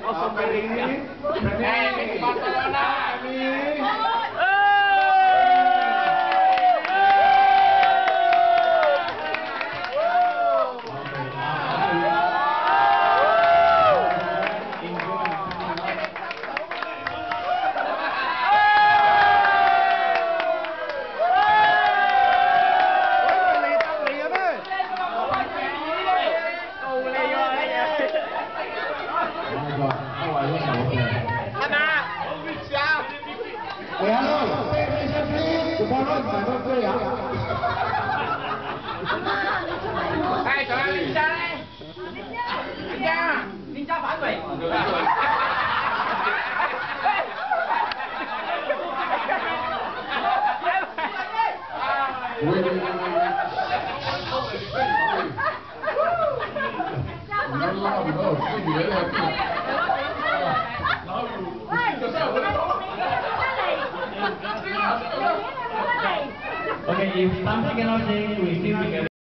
我送俾你。喂，hello，背背相机，五包肉买多贵啊？哎，仲有林家咧？林家，林家反胃。喂喂喂喂喂！你要拉 Okay, if something cannot change, we still together.